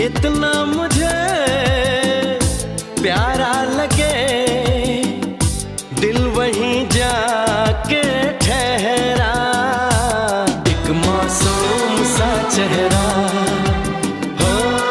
इतना मुझे प्यारा लगे। दिल वहीं जाके ठहरा। एक मासूम सा चेहरा।